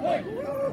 Hey!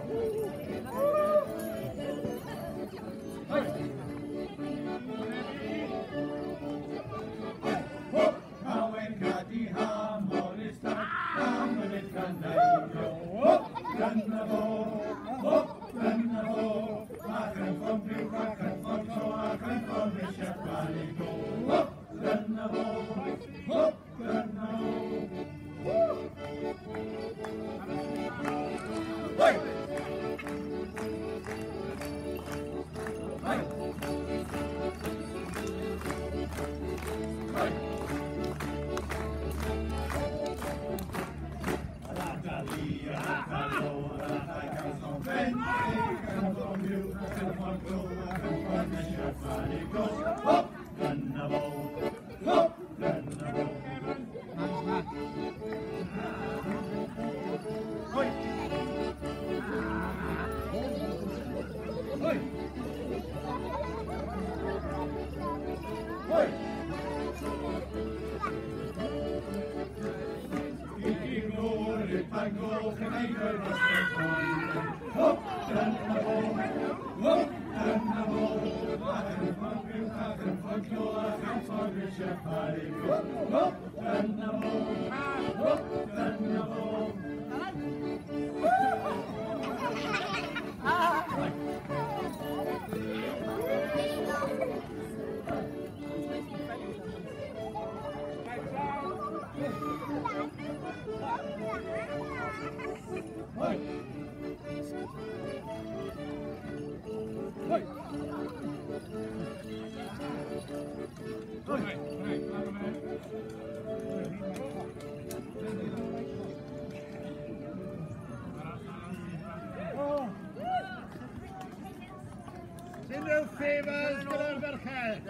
Unrhyw favours gyda'r ferched?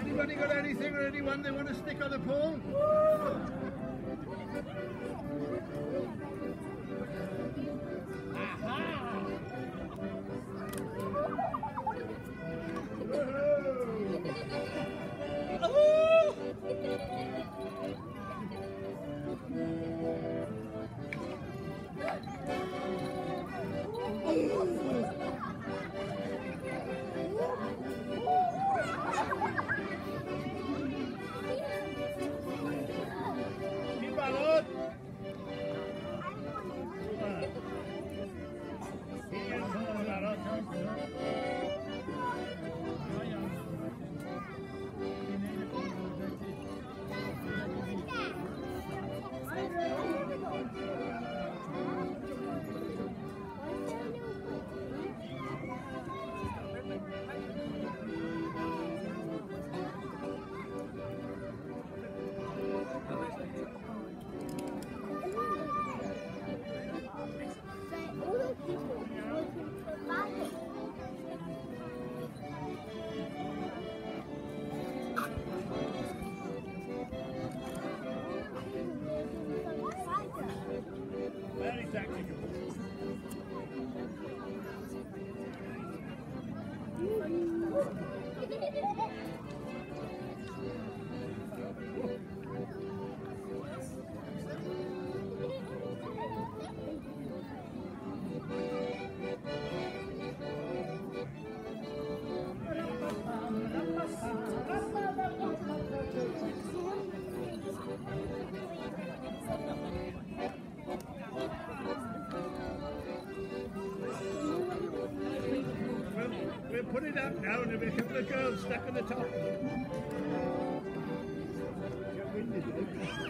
Anybody got anything or anyone they want to stick on the pole? Put it up now and there'll be a couple of girls stuck at the top. Get winded, eh?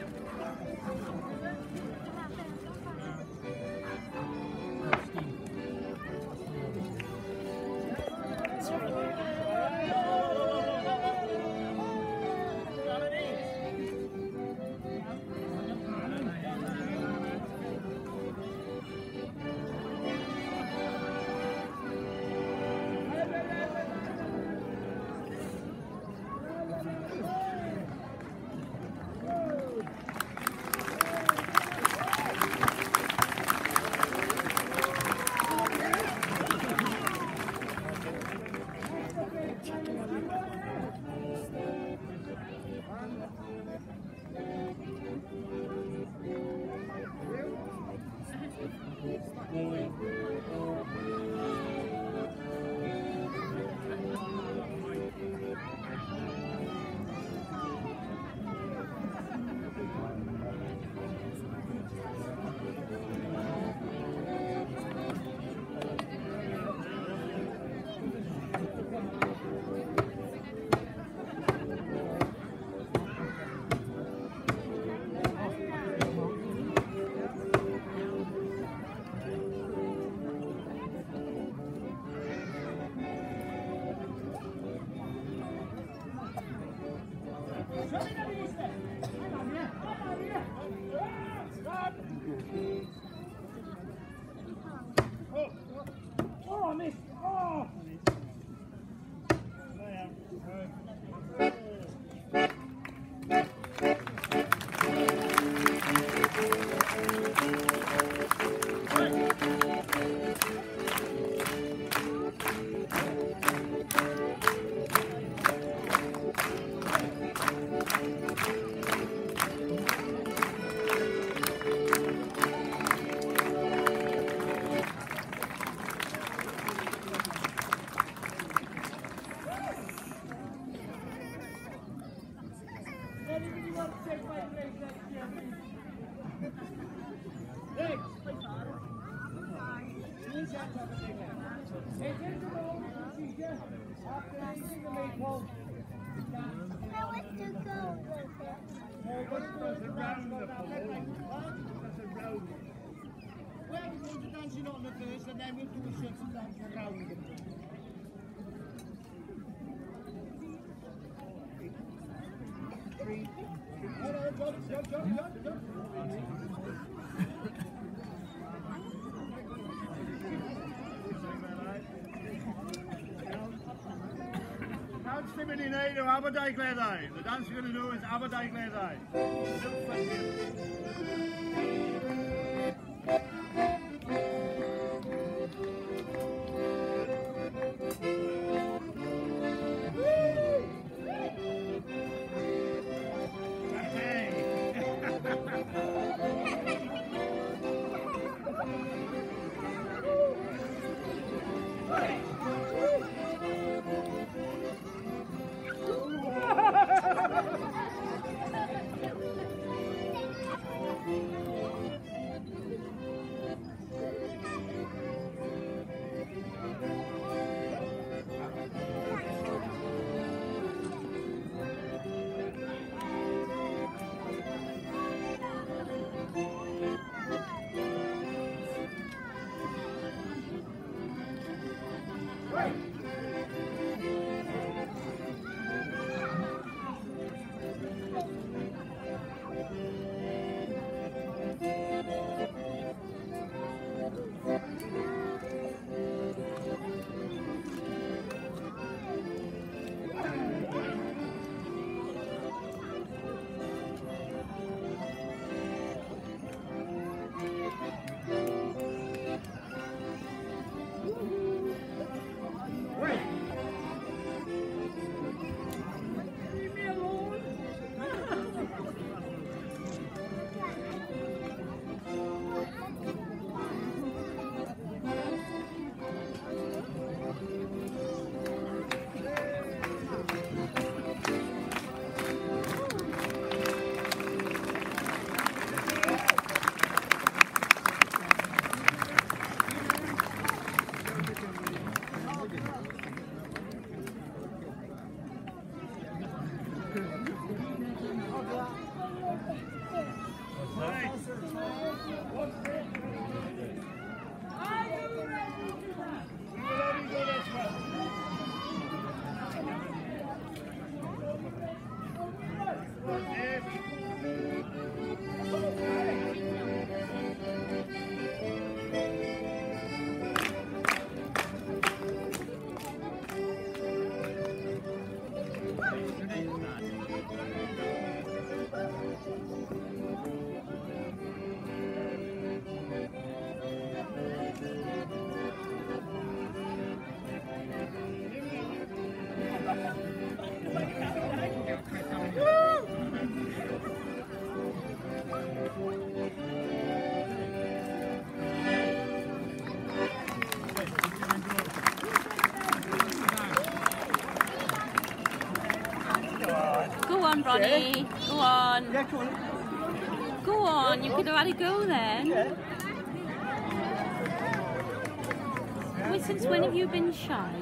I want to go with it. Hey, what's the that's a round of That's a round. We're going to dancing on the first and then we'll do a six and dance around them. Hello, jump, jump, jump, jump, jump. Dance to to Aberdeen The dance you're going to do is Aberdaugleddau. Look for. Go on, Ronnie. Go on. Yeah, come on. Go on. You could have had a go then. Wait, since when have you been shy?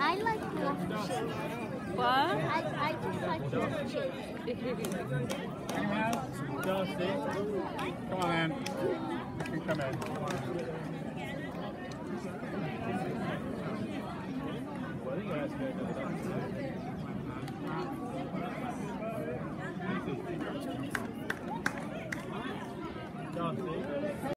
I like the What? I, I just like to cheese. Come on, man. You can come in. Dusty?